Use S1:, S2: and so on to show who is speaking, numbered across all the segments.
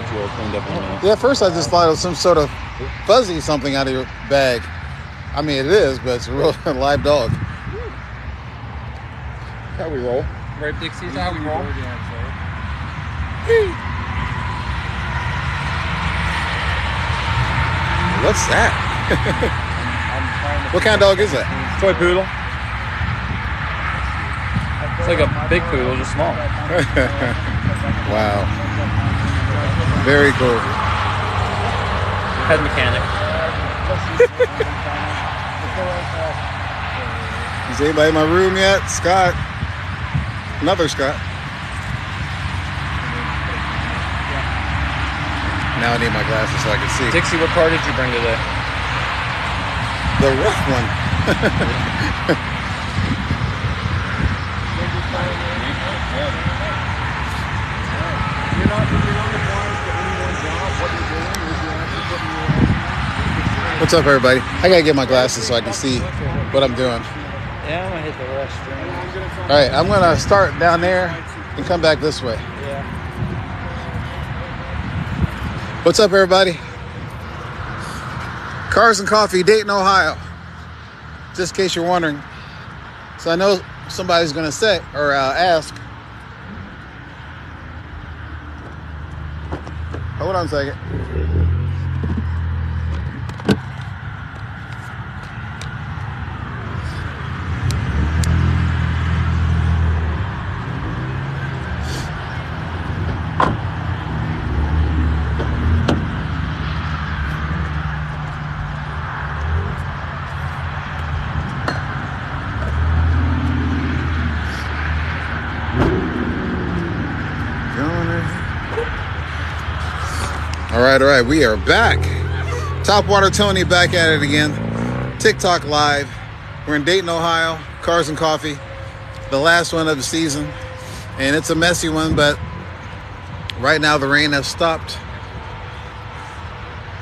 S1: Get you all cleaned up in a minute.
S2: Yeah, at first I just thought it was some sort of fuzzy something out of your bag. I mean, it is, but it's a real live dog. How we roll?
S1: Right, Dixie, is that how we roll?
S2: What's that? what kind of dog is that?
S1: Toy poodle. It's like a big poodle, just small.
S2: Wow. Very cool.
S1: Head mechanic.
S2: Is anybody in my room yet? Scott. Another Scott. Now I need my glasses so I can see.
S1: Dixie, what car did you bring today?
S2: The rough one. What's up, everybody? I gotta get my glasses so I can see what I'm doing.
S1: Yeah, I'm gonna hit the restroom.
S2: All right, I'm gonna start down there and come back this way.
S1: Yeah.
S2: What's up, everybody? Cars and Coffee, Dayton, Ohio. Just in case you're wondering. So I know somebody's gonna say or uh, ask. Hold on a second. All right, all right, we are back. Topwater Tony back at it again. TikTok live. We're in Dayton, Ohio. Cars and Coffee, the last one of the season, and it's a messy one, but right now the rain has stopped.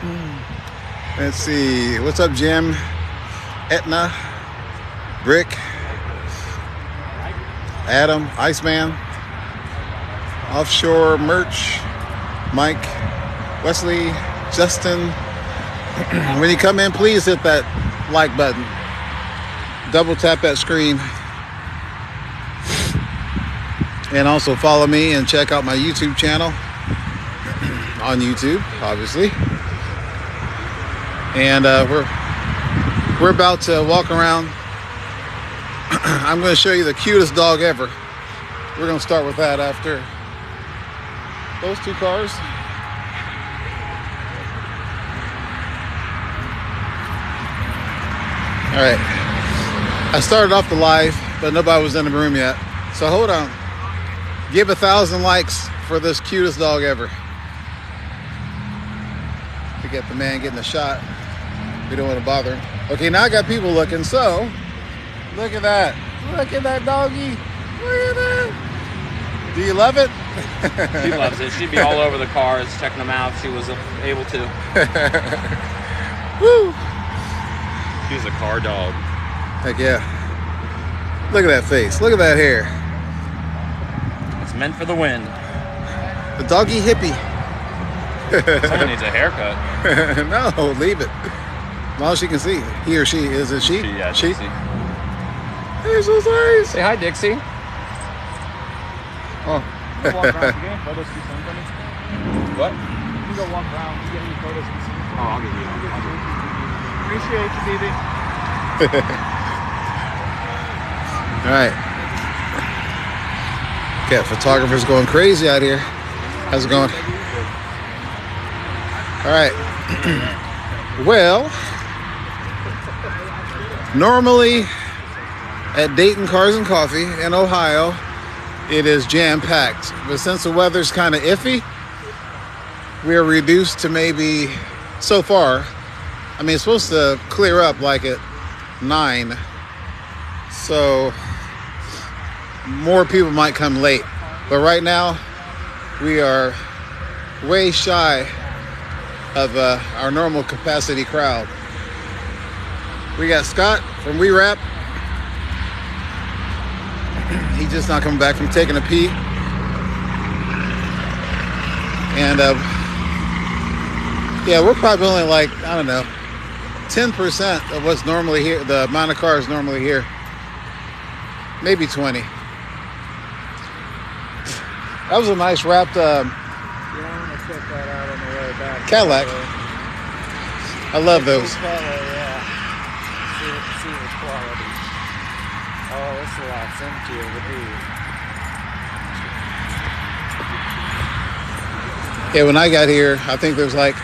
S2: Hmm. Let's see. What's up, Jim? Etna, Brick, Adam, Iceman, Offshore Merch, Mike, Wesley, Justin. when you come in, please hit that like button. Double tap that screen. And also follow me and check out my YouTube channel on YouTube, obviously. And uh, we're we're about to walk around. I'm going to show you the cutest dog ever. We're going to start with that after those two cars. All right. I started off the live, but nobody was in the room yet. So hold on. Give a thousand likes for this cutest dog ever. To get the man getting a shot. We don't want to bother him. Okay, now I got people looking. So look at that. Look at that doggy. Look at that. Do you love it?
S1: She loves it. She'd be all over the cars, checking them out. if She was able to.
S2: Woo!
S1: She's a car dog.
S2: Heck yeah. Look at that face. Look at that hair.
S1: It's meant for the wind.
S2: The doggy hippie.
S1: Someone needs a haircut.
S2: no, leave it. As long as she can see. He or she. Is it she?
S1: She, yeah,
S2: she.
S1: Dixie.
S2: They're so nice.
S1: Say hi, Dixie.
S2: Oh.
S1: What?
S3: You go walk around, you get any photos of the
S1: Oh, I'll give you one. I'll give you
S3: Appreciate you, baby.
S2: All right. Got photographers going crazy out here. How's it going? All right. well, normally at Dayton Cars and Coffee in Ohio, it is jam packed. But since the weather's kind of iffy, we are reduced to maybe so far. I mean, it's supposed to clear up like at nine. So more people might come late. But right now, we are way shy of uh, our normal capacity crowd. We got Scott from We Rap. He's just not coming back from taking a pee. And uh, Yeah, we're probably only like, I don't know, 10% of what's normally here, the amount of cars normally here. Maybe 20. That was a nice wrapped um,
S3: Yeah, I'm gonna check that out on the way back.
S2: Cadillac. I love those.
S3: Color, yeah. See, see the quality. Oh, this lot's empty over here.
S2: Yeah, when I got here, I think there was like,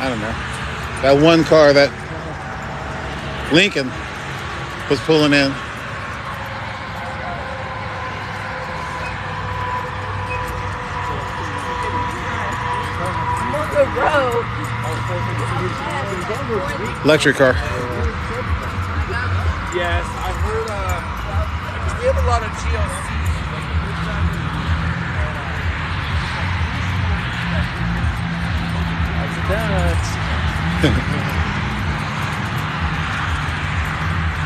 S2: I don't know, that one car that Lincoln was pulling in. Electric car.
S1: Yes, I heard. Uh, we have a lot of GLC.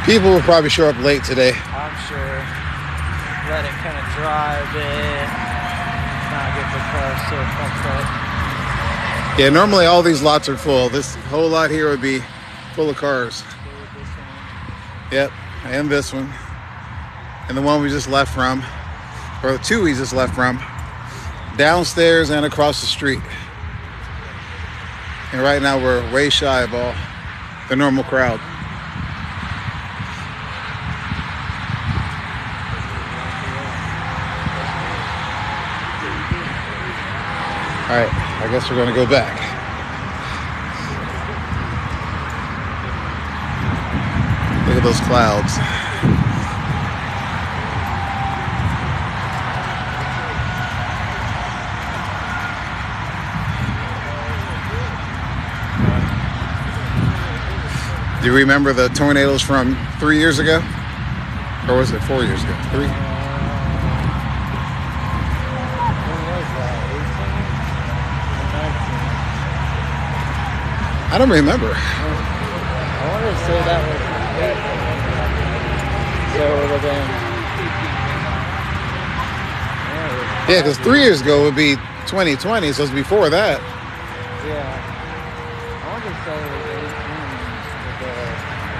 S2: People will probably show up late today.
S3: I'm sure. Let it kind of dry a bit. Not get the car so pumped up.
S2: Yeah, normally all these lots are full. This whole lot here would be full of cars.
S3: Go with this one.
S2: Yep, and this one. And the one we just left from, or the two we just left from, downstairs and across the street. And right now we're way shy of all the normal crowd. Right, I guess we're gonna go back. Look at those clouds. Do you remember the tornadoes from three years ago? Or was it four years ago? Three? I don't remember.
S3: I want to say that was 18. So it would have been. Yeah,
S2: because three years ago would be 2020, so it's before that.
S3: Yeah. I want to say it was 18 that the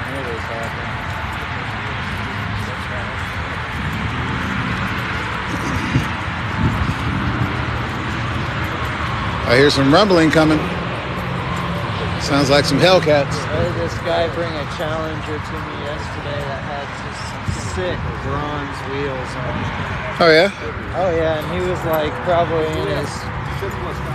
S3: tornadoes happened.
S2: I hear some rumbling coming. Sounds like some Hellcats.
S3: I had this guy bring a Challenger to me yesterday that had just some sick bronze wheels on it.
S2: Oh, yeah?
S3: Oh yeah, and he was like probably in his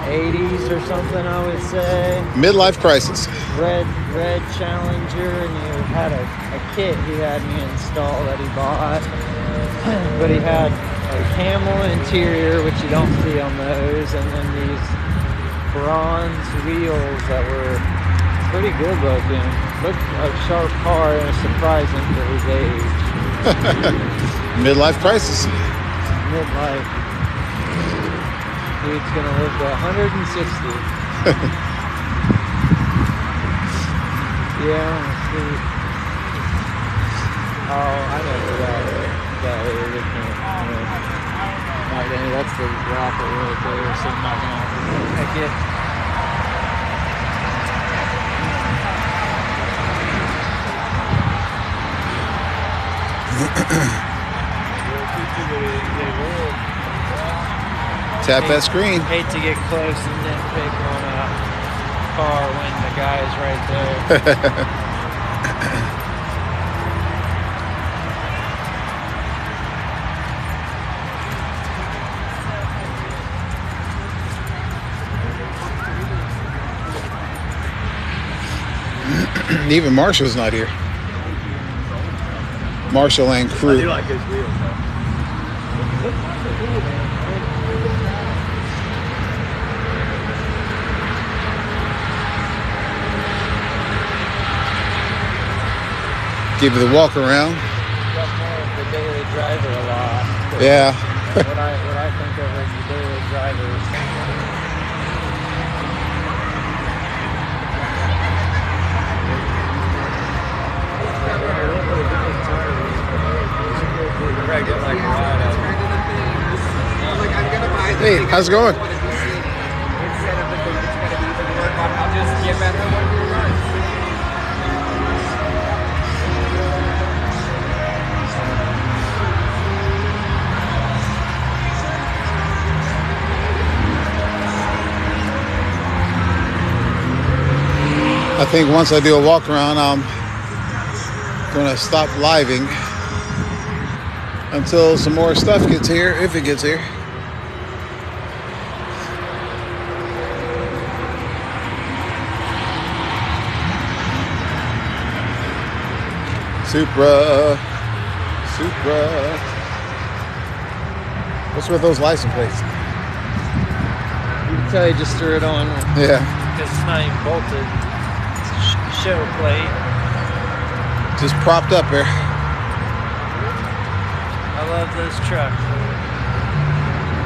S3: 80s or something, I would say.
S2: Midlife crisis.
S3: Red red Challenger, and he had a, a kit he had me install that he bought, but he had a camel interior, which you don't see on those, and then these bronze wheels that were pretty good looking. Looked a sharp car and surprising for his age.
S2: Midlife crisis.
S3: midlife. Dude's gonna live to 160. yeah, see. Oh, I know who that. That is, yeah. Not that's the rocket right there, so I'm not gonna heck it.
S2: Tap that screen.
S3: Hate to get close and nitpick on a car when the guy's right there.
S2: Even Marshall's not here. Marshall and crew.
S1: like his wheels. Though.
S2: Give you the walk around.
S3: Got more of the daily driver a lot.
S2: Yeah.
S3: what I what I think of as the daily drivers.
S2: Hey, how's it going? I think once I do a walk around, I'm going to stop living until some more stuff gets here, if it gets here. Supra, Supra. What's with those license plates?
S3: You can tell you just threw it on
S2: Yeah,
S3: because it's not even bolted. It's a sh- show plate.
S2: just propped up there.
S3: I love those trucks.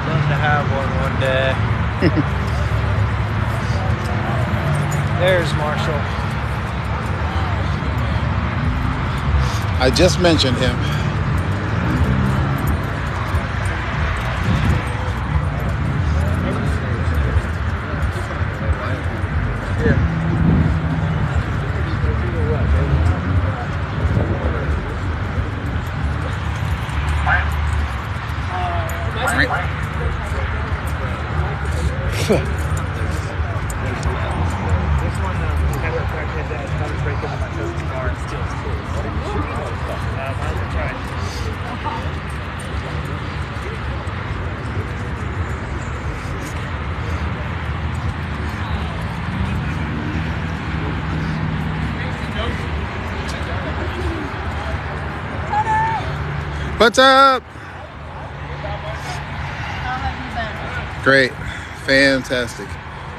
S3: Love to have one one day. There's Marshall.
S2: I just mentioned him. What's up?
S4: How have you been?
S2: Great, fantastic.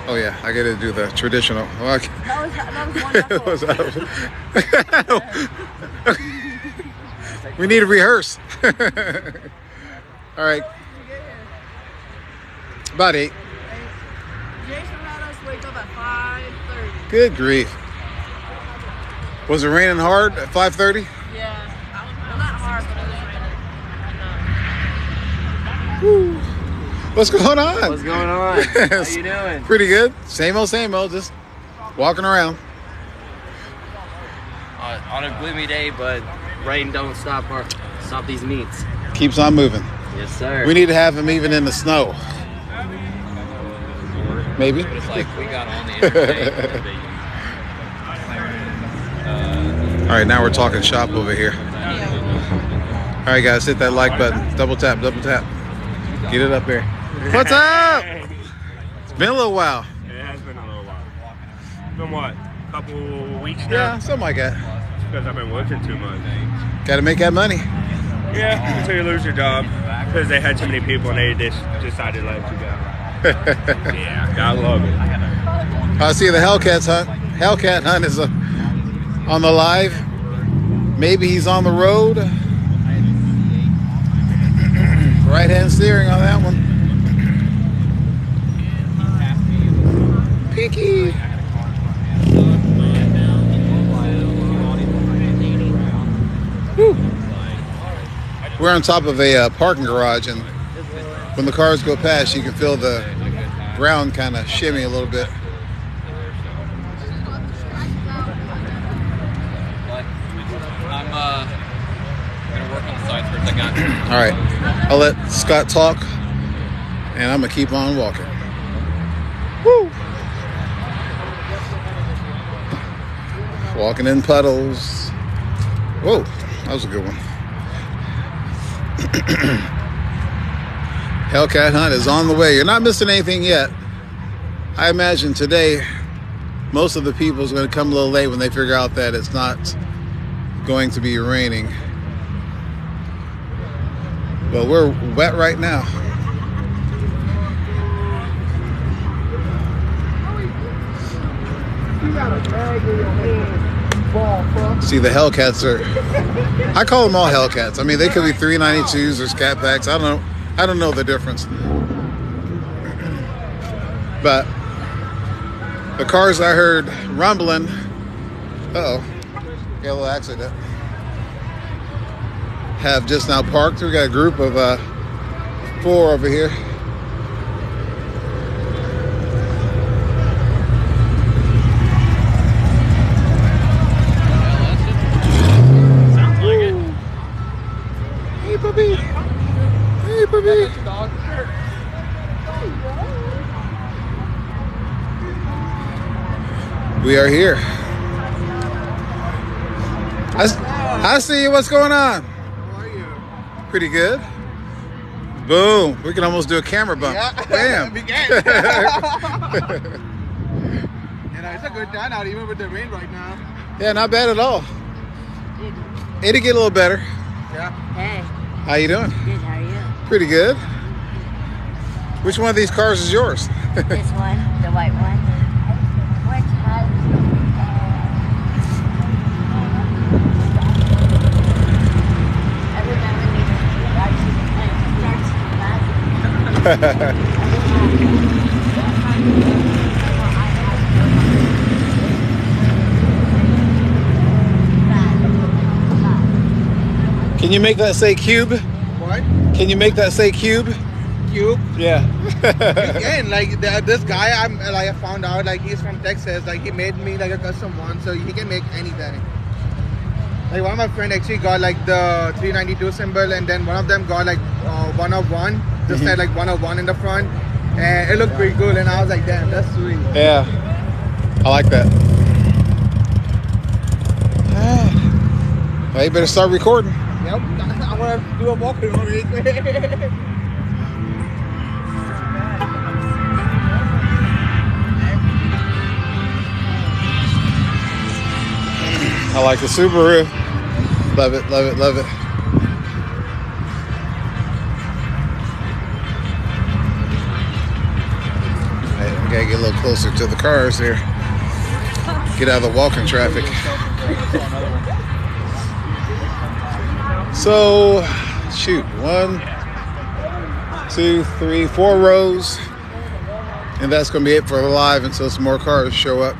S2: Oh yeah, I got to do the traditional. Okay.
S4: That was that was wonderful.
S2: What's up? we need to rehearse. All right, about eight.
S4: Jason had us wake up at five thirty.
S2: Good grief. Was it raining hard at 5:30?
S4: Yeah. Well, not hard, but
S2: What's going on?
S1: What's going on? How you doing?
S2: Pretty good. Same old, same old. Just walking around.
S1: Uh, on a gloomy day, but rain don't stop our stop these meets.
S2: Keeps on moving.
S1: Yes, sir.
S2: We need to have him even in the snow. Maybe.
S1: But It's like we got on the interstate.
S2: All right, now we're talking shop over here. All right, guys, hit that like button. Double tap, double tap. Get it up there. What's up? It's been a little while.
S5: It has been a little while. It's Been what? A couple weeks now?
S2: Yeah, something like that.
S5: Because I've been working too much.
S2: Got to make that money.
S5: Yeah, until you lose your job. Because they had too many people and they just decided to let you go. Yeah, gotta love it.
S2: I see the Hellcats hunt. Hellcat hunt is uh on the live. Maybe he's on the road. Right hand steering on that one. Pinky. We're on top of a uh, parking garage, and when the cars go past, you can feel the ground kind of shimmy a little bit.
S1: I'm uh, gonna work on the sides for a second.
S2: All right, I'll let Scott talk, and I'm gonna keep on walking. Woo! Walking in puddles. Whoa, that was a good one. Hellcat Hunt is on the way. You're not missing anything yet. I imagine today, most of the people is going to come a little late when they figure out that it's not going to be raining. But we're wet right now. See, the Hellcats are. I call them all Hellcats. I mean, they could be 392s or Scat Packs. I don't know. I don't know the difference. But the cars I heard rumbling. Uh oh. Got a little accident. Have just now parked. We got a group of uh, four over here.
S1: Sounds like it.
S2: Hey, puppy. Hey, puppy. We are here. I see you. What's going on?
S6: How are you?
S2: Pretty good. Boom. We can almost do a camera bump. Bam.
S6: we can. you know, it's a good turnout even with the rain right now.
S2: yeah, not bad at all. It'll get a little better.
S6: Yeah.
S7: Hey,
S2: How you doing?
S7: good. How are you?
S2: Pretty good. Which one of these cars is yours?
S7: This one, the white one. Which house? I remember the dark dark
S2: Can you make that say cube?
S6: What?
S2: Can you make that say cube?
S6: Cube.
S2: Yeah.
S6: Again, like the, this guy, I'm like I found out like he's from Texas. Like he made me like a custom one, so he can make anything. Like one of my friend actually got like the 392 symbol, and then one of them got like uh, one of one, just had like one of one in the front, and it looked pretty cool. And I was like, damn, that's sweet.
S2: yeah. I like that. Well, you better start recording.
S6: Yep. I want to do a walkthrough on it.
S2: I like the Subaru. Love it, love it, love it. Get a little closer to the cars here. Get out of the walking traffic. So, shoot, one, two, three, four rows. And that's gonna be it for the live until some more cars show up.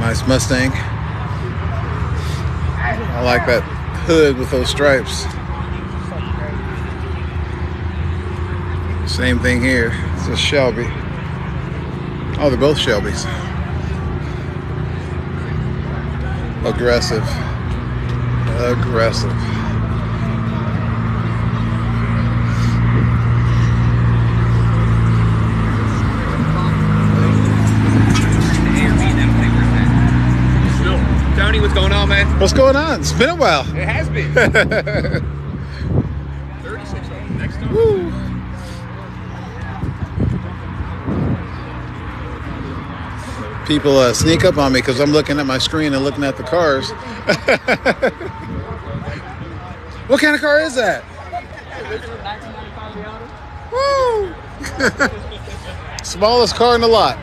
S2: Nice Mustang. I like that hood with those stripes. Same thing here. It's a Shelby. Oh, they're both Shelbys. Aggressive. Aggressive.
S5: What's going on?
S2: It's been a while.
S5: It has been. 36 next time.
S2: Woo. People uh, sneak up on me because I'm looking at my screen and looking at the cars. what kind of car is that? Woo! Smallest car in the lot.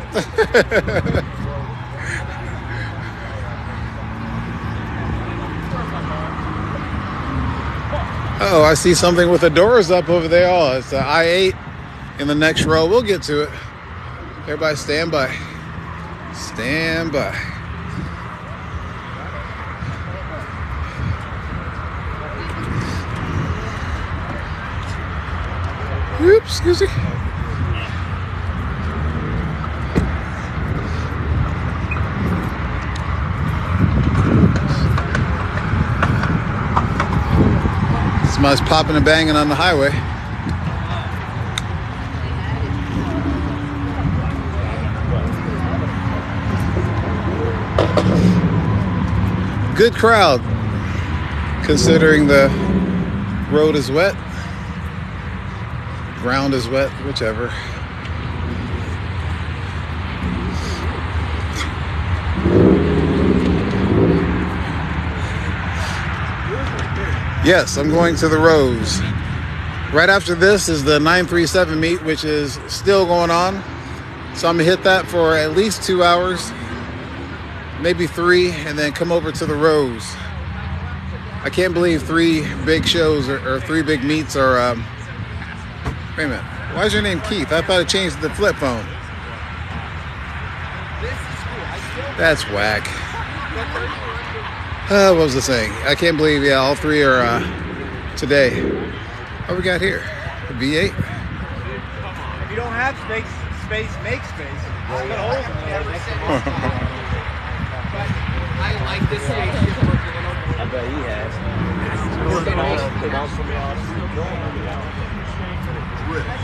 S2: Oh, I see something with the doors up over there. Oh, it's an I-8 in the next row. We'll get to it. Everybody stand by. Stand by. Oops, excuse me. Somebody's popping and banging on the highway. Good crowd, considering the road is wet, ground is wet, whichever. Yes, I'm going to the Rose. Right after this is the 937 meet, which is still going on. So I'm gonna hit that for at least two hours, maybe three, and then come over to the Rose. I can't believe three big shows or, or three big meets are. Um, wait a minute. Why is your name Keith? I thought it changed the flip phone. That's whack. Uh, what was the saying? I can't believe, yeah, all three are uh, today. What we got here? A V8?
S6: If you don't have space, space make space. Just put holes in there. I like this spaceship.
S3: I bet he has.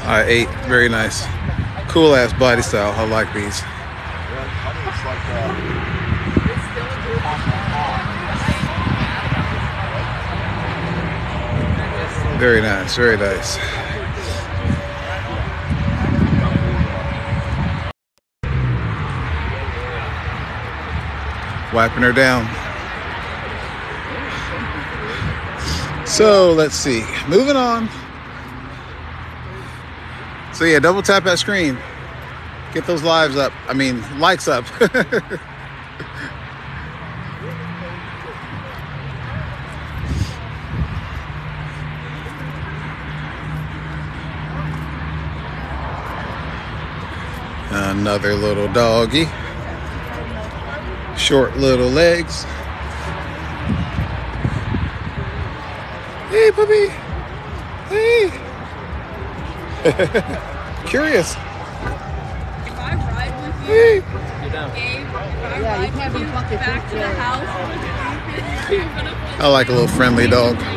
S2: I8, very nice. Cool ass body style. I like these. Very nice, very nice. Wiping her down. So let's see. Moving on. So yeah, double tap that screen. Get those lives up. I mean, likes up. Another little doggy. Short little legs. Hey, puppy. Hey. Curious.
S4: If I ride with you,
S2: Hey.
S4: Gabe, if I ride with you back to the house,
S2: I like a little friendly dog.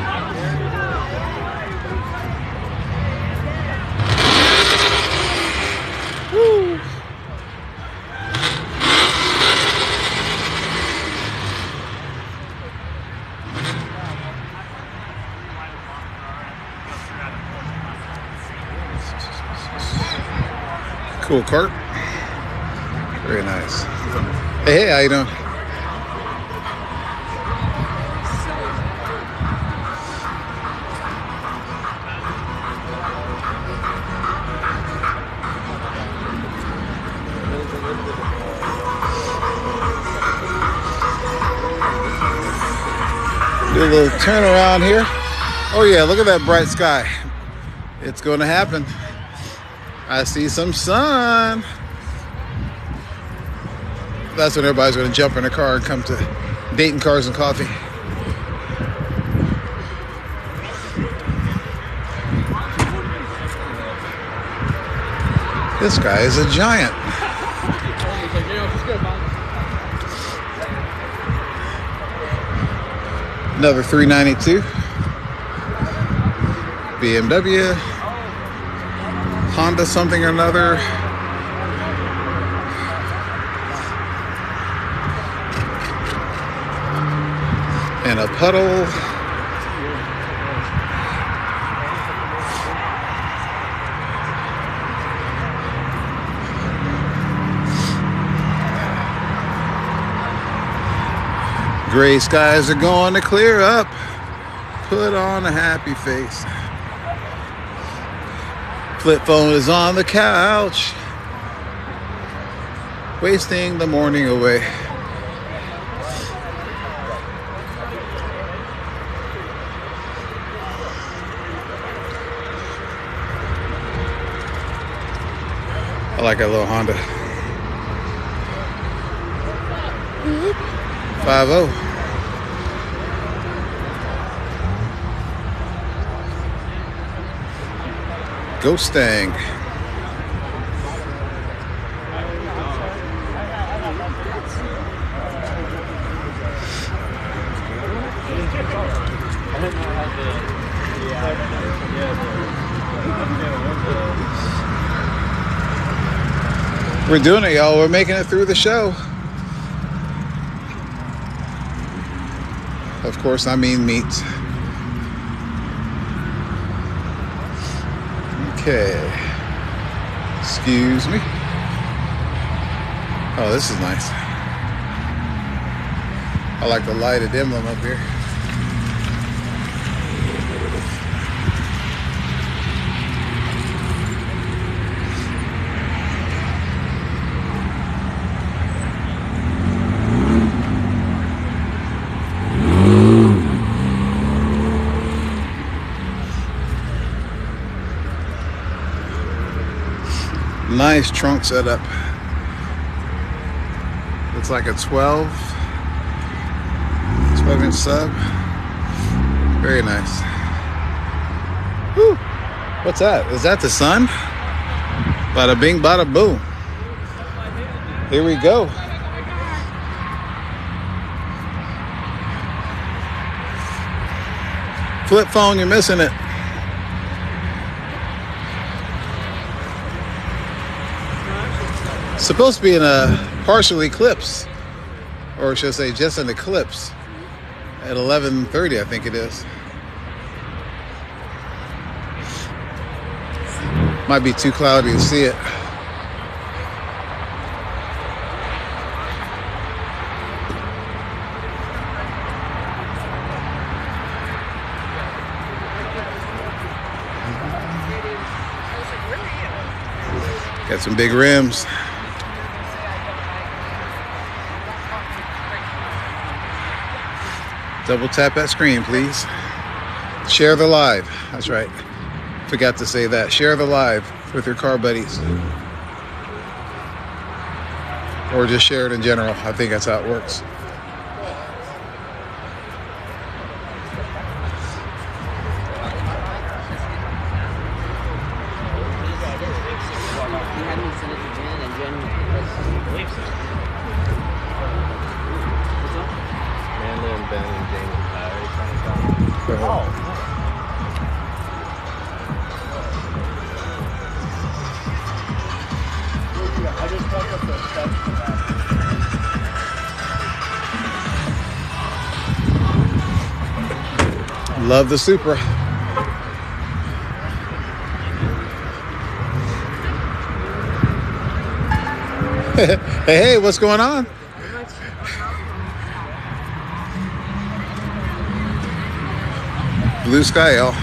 S2: Cool cart. Very nice. Hey, hey, how you doing? Do a little turn around here. Oh yeah, look at that bright sky. It's going to happen. I see some sun. That's when everybody's going to jump in a car and come to Dayton Cars and Coffee. This guy is a giant. Another 392. BMW. Honda something or another. And a puddle. Gray skies are going to clear up. Put on a happy face. Flip phone is on the couch, wasting the morning away. I like a little Honda. Five zero. Ghostang. We're doing it, y'all. We're making it through the show. Of course, I mean meat. Okay. Excuse me. Oh, this is nice. I like the lighted emblem up here. Nice trunk setup. Looks like a 12, 12 inch sub. Very nice. Whew. What's that? Is that the sun? Bada bing, bada boom. Here we go. Flip phone, you're missing it. Supposed to be in a partial eclipse, or should I say, just an eclipse at 11:30, I think it is. Might be too cloudy to see it. Got some big rims. Double tap that screen, please. Share the live. That's right. Forgot to say that. Share the live with your car buddies. Or just share it in general. I think that's how it works. Love the Supra. hey, hey, what's going on? Blue sky, y'all.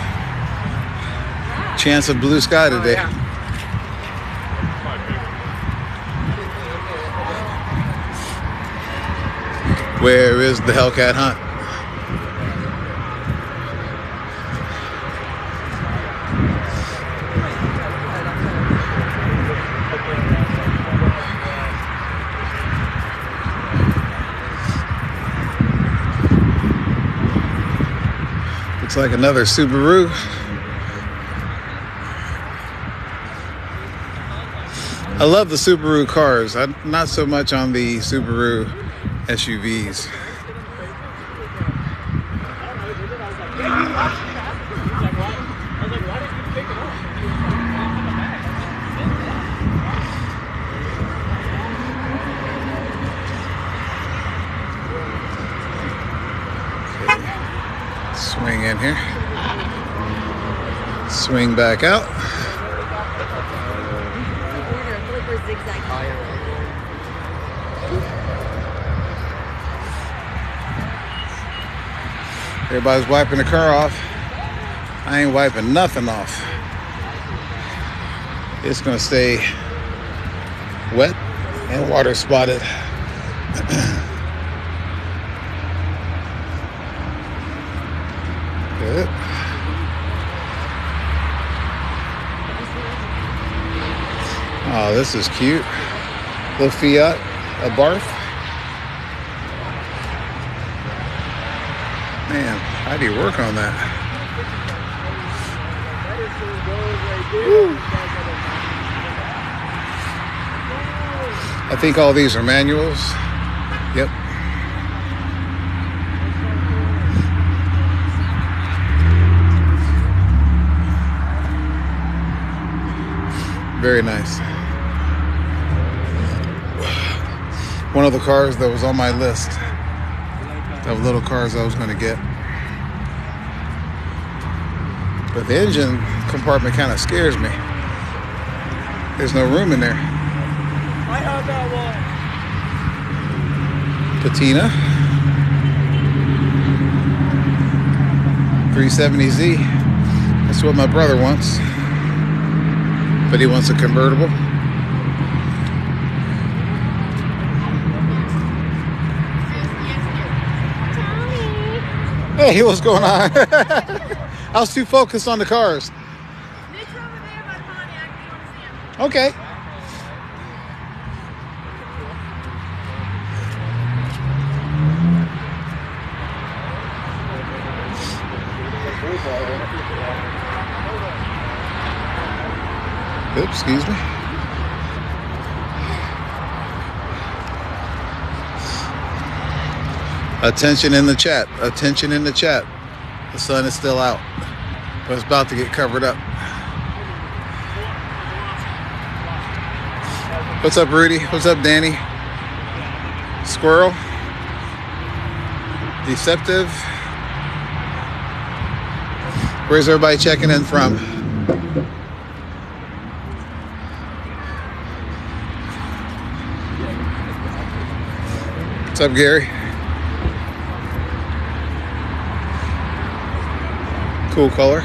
S2: Chance of blue sky oh, today. Where is the Hellcat hunt? Looks like another Subaru. I love the Subaru cars. I'm not so much on the Subaru SUVs. Swing in here. Swing back out. Everybody's wiping the car off. I ain't wiping nothing off. It's gonna stay wet and water spotted. Good. Oh, this is cute. Little Fiat, Abarth. Man, how do you work on that? I think all these are manuals. Yep. Very nice. One of the cars that was on my list of little cars I was going to get. But the engine compartment kind of scares me. There's no room in there.
S3: I have that one.
S2: Patina. 370Z. That's what my brother wants. But he wants a convertible. Hey, what's going on? I was too focused on the cars. Okay. Oops, excuse me. Attention in the chat. Attention in the chat. The sun is still out, but it's about to get covered up. What's up, Rudy? What's up, Danny? Squirrel. Deceptive. Where's everybody checking in from? What's up, Gary? Cool color.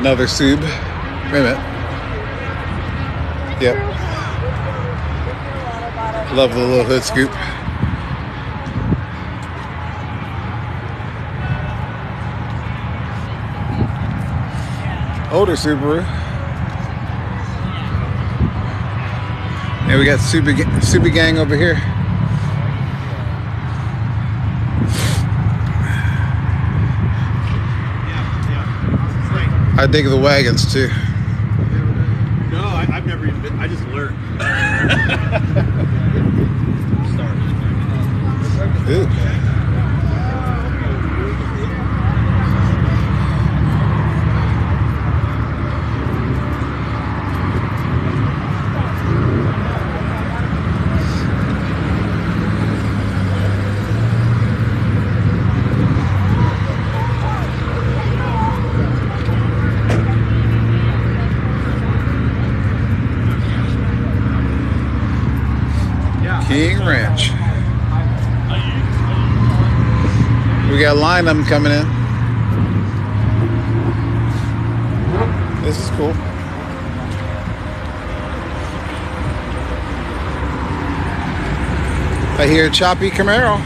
S2: Another sub. Wait a minute. Yep. Love the little hood scoop. Older Subaru. And we got Super, Super Gang over here. I dig the wagons too.
S8: No, I, I've never even been. I just learned.
S2: Ooh. King Ranch. We got line them coming in. This is cool. I hear choppy Camaro.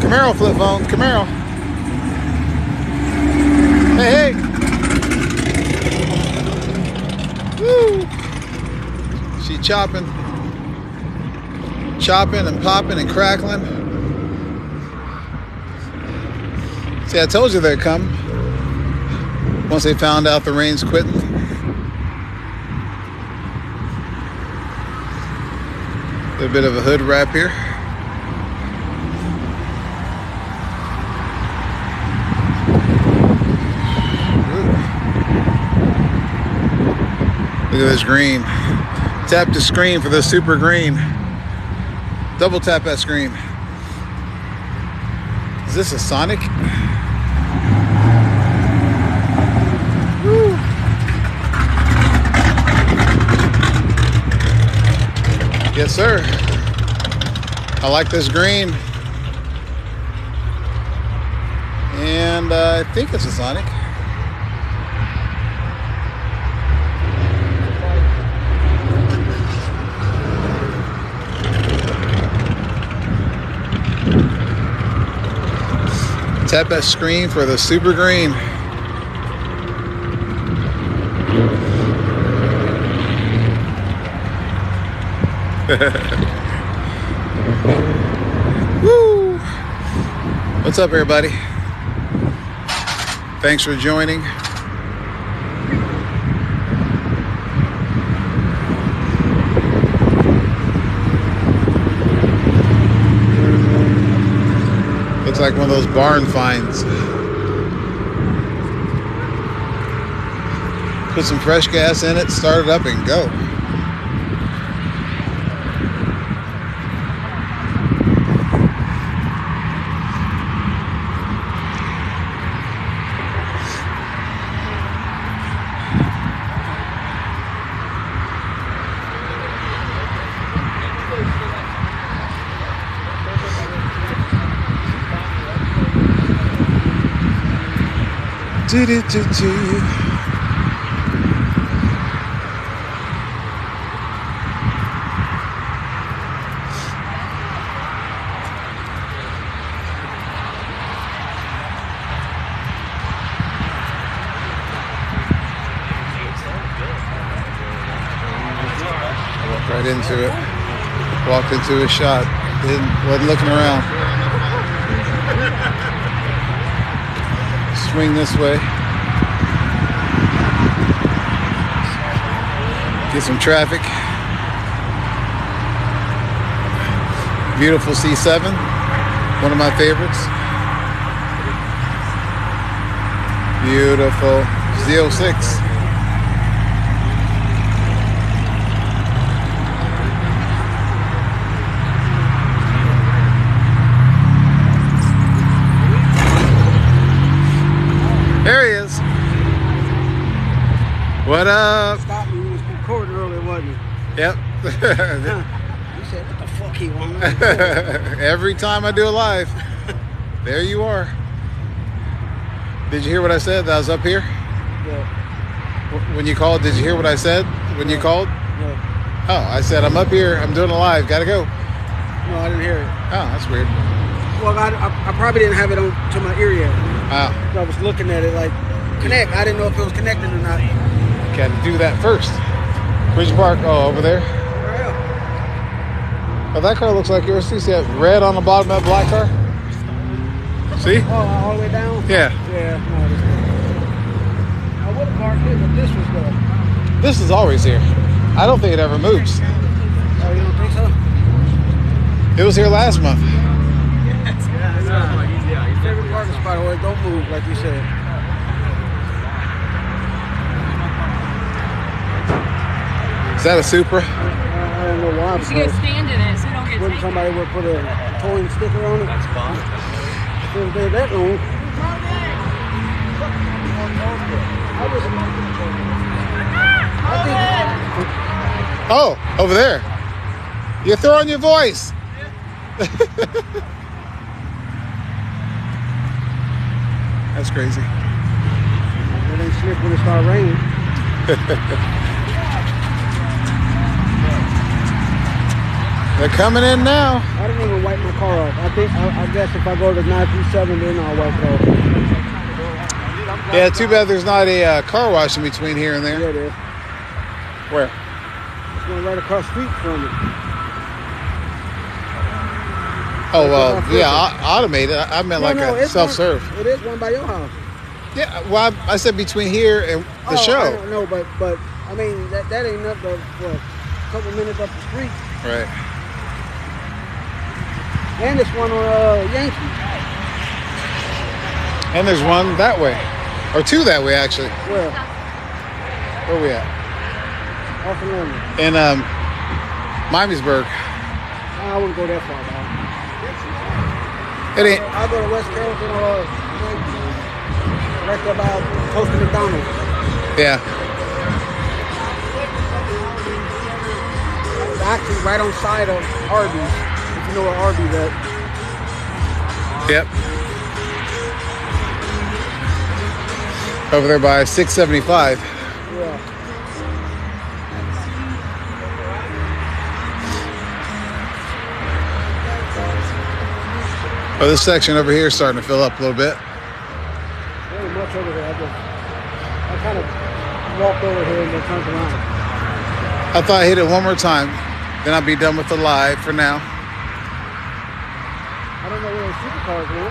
S2: Camaro flip phone. Camaro. Hey, hey. Woo. She chopping. Chopping and popping and crackling. See, I told you they'd come. Once they found out the rain's quitting. A bit of a hood wrap here. Look at this green. Tap the screen for the super green. Double tap that screen. Is this a Sonic? Yes, sir. I like this green. And uh, I think it's a Sonic. Tap that screen for the super green. Woo! What's up, everybody? Thanks for joining. Looks like one of those barn finds. Put some fresh gas in it, start it up, and go. Do, right into it. Walked into a shot. Didn't wasn't looking around. swing this way. Get some traffic. Beautiful C7, one of my favorites. Beautiful Z06. There he is. What up?
S9: Stop me. You was recording earlier, wasn't you?
S2: Yep.
S9: You said, what the fuck he want?
S2: Every time I do a live, there you are. Did you hear what I said? That I was up here
S9: yeah.
S2: When you called. Did you hear what I said when you called?
S9: Yeah.
S2: Oh, I said I'm up here. I'm doing a live. Gotta go.
S9: No, I didn't hear it.
S2: Oh, that's weird.
S9: Well, I, I, I probably didn't have it on to my ear yet.
S2: Wow.
S9: I was looking at it like connect. I didn't know if it was connected or not.
S2: Got to do that first. Where'd park? Oh, over there. Oh, that car looks like yours. See that red on the bottom of that black car? See?
S9: Oh, all the way down.
S2: Yeah.
S9: Yeah. No, I would have parked it, but this was the.
S2: This is always here. I don't think it ever moves.
S9: Oh, you don't think so?
S2: It was here last month. Yeah, yeah.
S9: His Favorite parking spot where it don't move, like you said.
S2: Is that a Supra?
S9: I, I don't know why.
S4: You should get
S9: because
S4: stand in it so you don't get
S9: Wouldn't somebody would put a towing sticker on it? That's fine. If they that long. I
S2: Oh, over there. You're throwing your voice. That's crazy.
S9: think it ain't slick when it start raining.
S2: They're coming in now.
S9: I didn't even wipe my car off. I think I, I guess if I go to 937, then I'll wipe it off.
S2: Yeah, too bad there's not a uh, car wash in between here and there.
S9: Yeah, there.
S2: Where?
S9: It's one right across the street from it.
S2: Oh well, yeah, au- automated. I I meant
S9: No,
S2: like
S9: no,
S2: a self-serve.
S9: One, it is one by your house.
S2: Yeah, well, I, I said between here and the
S9: oh, I
S2: show.
S9: don't know, but but I mean that that ain't nothing but what, a couple minutes up the street.
S2: Right.
S9: And it's one on uh, Yankee.
S2: And there's one that way, or two that way actually.
S9: Where?
S2: Where we at?
S9: Off lemon.
S2: In um, Miamisburg.
S9: I wouldn't go that far down.
S2: It ain't.
S9: I go to West Carrollton or right there by close to McDonald's.
S2: Yeah.
S9: It's actually right on side of Arby's. If you know where Arby's at.
S2: Yep. Over there by 675.
S9: Yeah.
S2: Oh, this section over here is starting to fill up a little bit.
S9: Ain't much over there. I just I kind of walked over here and then turned around.
S2: I thought I hit it one more time, then I'd be done with the live for now.
S9: I don't know where the supercars went.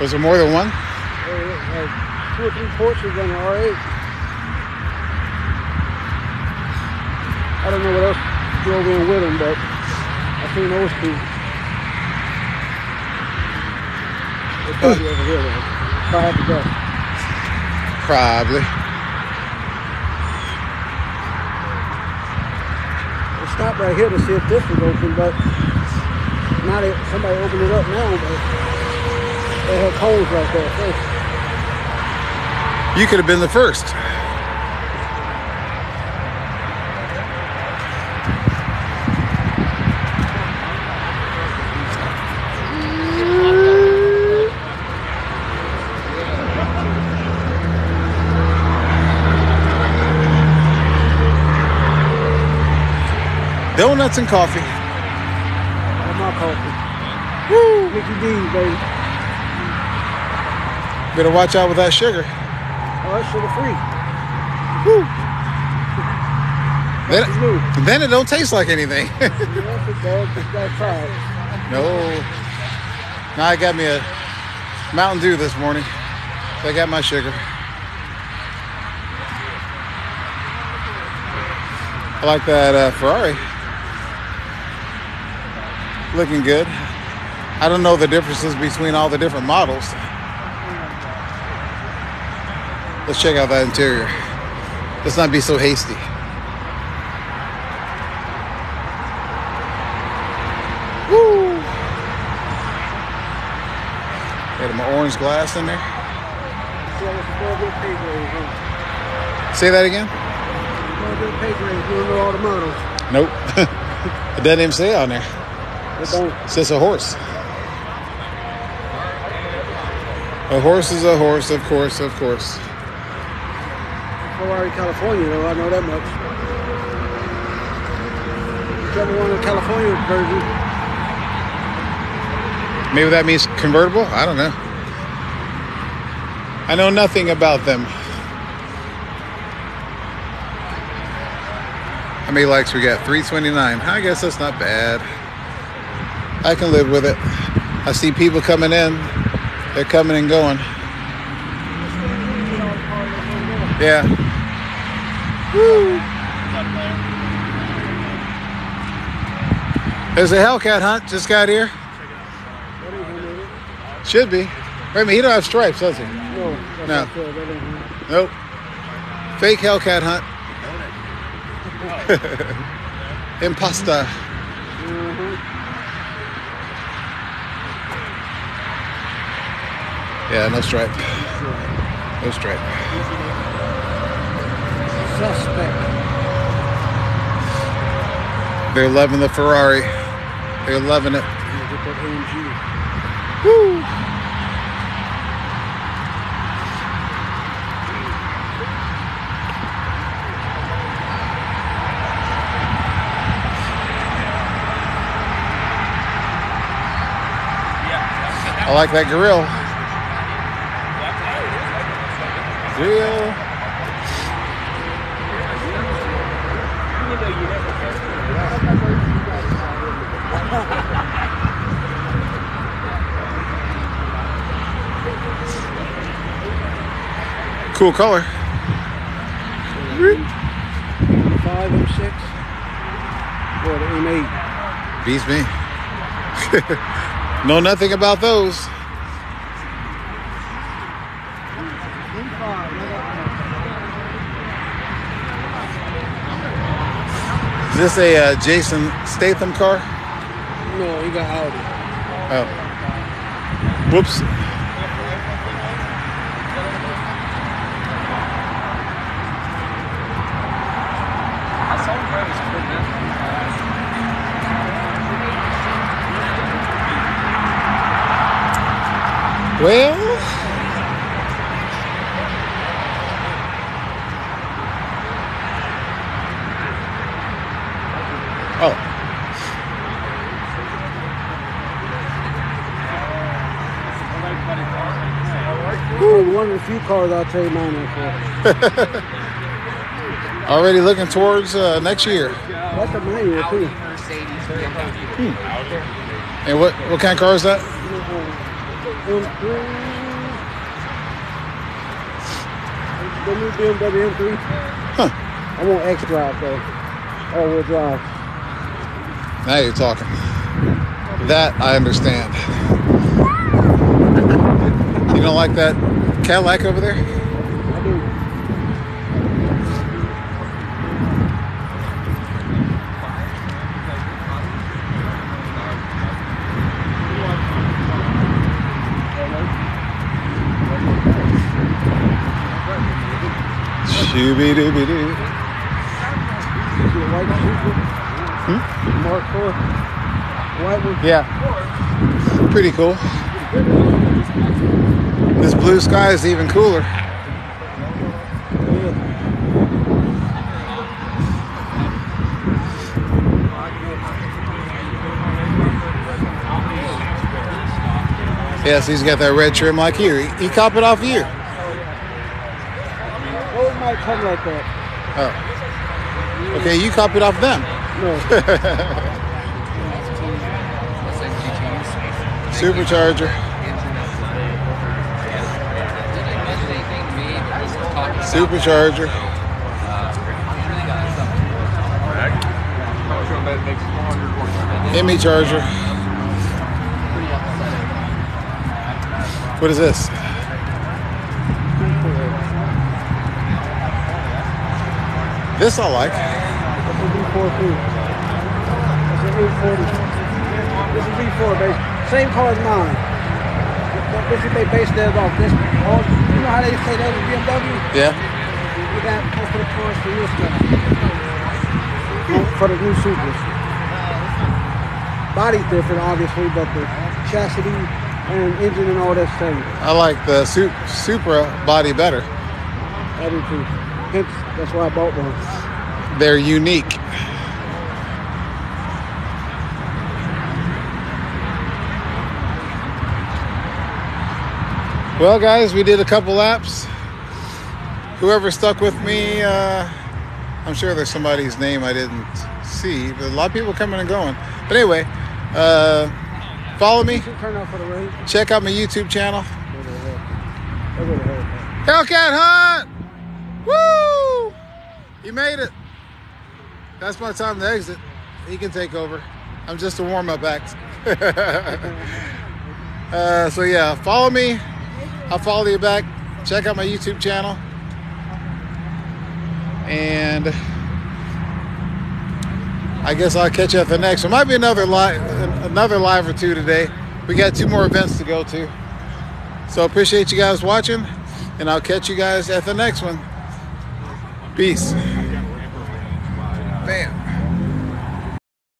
S2: Was there more than one?
S9: There was like two or three Porsches on the R8. I don't know what else drove in with them, but I seen those two. They're probably over here though. I had to.
S2: Probably.
S9: I stopped right here to see if this was open, but now they, somebody opened it up now, but they had cones right there first.
S2: You could have been the first. Donuts and coffee.
S9: That's my coffee. Woo! Mickey D's, baby.
S2: Better watch out with that sugar.
S9: Oh, that's sugar free.
S2: Then, then it don't taste like anything.
S9: yes, it does. Just gotta try it.
S2: no. Now I got me a Mountain Dew this morning. So I got my sugar. I like that uh, Ferrari. Looking good. I don't know the differences between all the different models. Let's check out that interior. Let's not be so hasty. Woo! Got my orange glass in there.
S9: Yeah, it's a good pay grade, huh?
S2: Say that again?
S9: Well, good pay grade. You don't know all the models.
S2: Nope. it doesn't even say on there.
S9: It don't.
S2: It's just a horse. A horse is a horse, of course, of course.
S9: Ferrari, California, though. I know that much. Whichever one the California version.
S2: Maybe that means convertible? I don't know. I know nothing about them. How many likes we got? 329. I guess that's not bad. I can live with it. I see people coming in. They're coming and going. Yeah. Woo. There's a Hellcat hunt just got here. Should be. Wait a minute, he don't have stripes, does he?
S9: No.
S2: No.
S9: not fair. That ain't him.
S2: Nope. Fake Hellcat hunt. Impasta. Mm-hmm. Yeah, no stripe. No stripe.
S9: Suspect.
S2: They're loving the Ferrari. They're loving it.
S9: Get that AMG.
S2: Woo! I like that grill. Grill. Cool color.
S9: Five and six. Or the M8.
S2: Beats me. know nothing about those. Is this a uh, Jason Statham car?
S9: No, he got Audi.
S2: Oh. Whoops. Well, oh,
S9: Ooh, one of the few cars I'll trade mine in for.
S2: already looking towards uh, next year.
S9: That's a manual too.
S2: And what what kind of car is that?
S9: M3. The new BMW M3.
S2: Huh.
S9: I want X drive though. All wheel drive.
S2: Now you're talking. That I understand. You don't like that Cadillac over there?
S9: I do.
S2: Shooby dooby doo.
S9: See the white Supra?
S2: Hmm?
S9: Mark IV. White.
S2: Yeah. Pretty cool. This blue sky is even cooler. Yes, he's got that red trim like here. He, he cop it off here
S9: might come like that.
S2: Oh. Okay, you copied off them.
S9: No.
S2: Supercharger. Supercharger. Hemi charger. What is this? This I like.
S9: That's a Z4 too. That's an 840. This is Z4 base. Same car as mine. This is they based theirs off. This, all, you know how they say that was BMW?
S2: Yeah.
S9: We got most of the cars from this guy. For the new Supers. Body's different, obviously, but the chassis and engine and all that same.
S2: I like the Su- Supra body better.
S9: I do too. Hence, that's why I bought one.
S2: They're unique. Well, guys, we did a couple laps. Whoever stuck with me, uh, I'm sure there's somebody's name I didn't see, but a lot of people coming and going. But anyway, uh, follow me.
S9: Turn out for the rain.
S2: Check out my YouTube channel.
S9: Look at that.
S2: Hellcat Hunt! Woo! You made it. That's my time to exit. He can take over. I'm just a warm-up act. uh, so yeah, follow me. I'll follow you back. Check out my YouTube channel. And I guess I'll catch you at the next one. Might be another live, another live or two today. We got two more events to go to. So appreciate you guys watching, and I'll catch you guys at the next one. Peace. Bam.